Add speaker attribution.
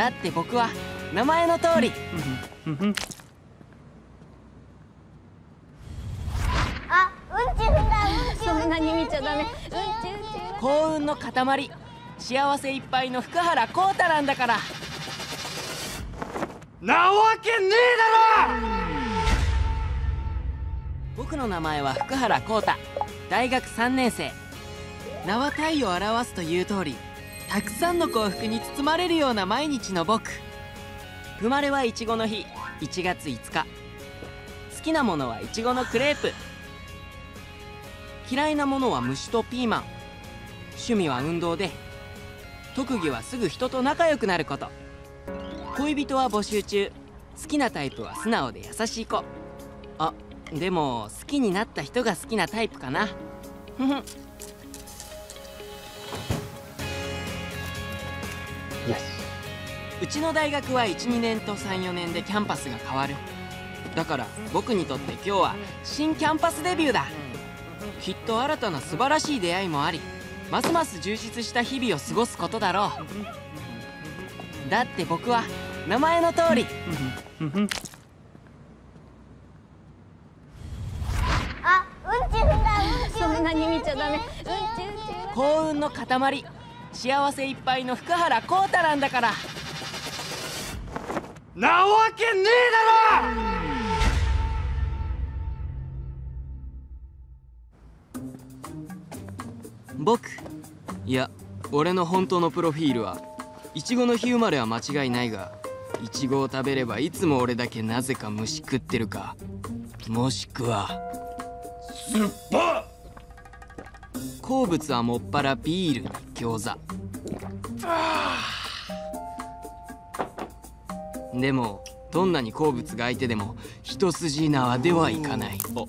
Speaker 1: だって僕は名前の通り。
Speaker 2: あうんち踏んだうんち
Speaker 3: そんなに見ちゃダメうんちうんち
Speaker 1: 幸運の塊幸せいっぱいの福原幸太なんだから。
Speaker 4: なわけねえだろ！
Speaker 1: 僕の名前は福原幸太。大学3年生。名は体を表すという通りたくさんの幸福に包まれるような毎日の僕。生まれはいちごの日。1月5日好きなものはいちごのクレープ。嫌いなものは虫とピーマン。趣味は運動で。特技はすぐ人と仲良くなること。恋人は募集中。好きなタイプは素直で優しい子。あでも好きになった人が好きなタイプかな。ふふ。うちの大学は12年と34年でキャンパスが変わる。だから僕にとって今日は新キャンパスデビューだ。きっと新たな素晴らしい出会いもありますます充実した日々を過ごすことだろう。だって僕は名前の通り。
Speaker 2: あうんち踏んだうんち
Speaker 3: そんなに見ちゃダメうんちうん。ち
Speaker 1: 幸運の塊幸せいっぱいの福原幸太なんだから。
Speaker 4: なわけねえだろ！
Speaker 1: 僕いや俺の本当のプロフィールはいちごの日生まれは間違いないがいちごを食べればいつも俺だけなぜか虫食ってるか。もしくは。
Speaker 4: すっぱ
Speaker 1: 好物はもっぱらビールに餃子。でもどんなに好物が相手でも一筋縄ではいかない。お。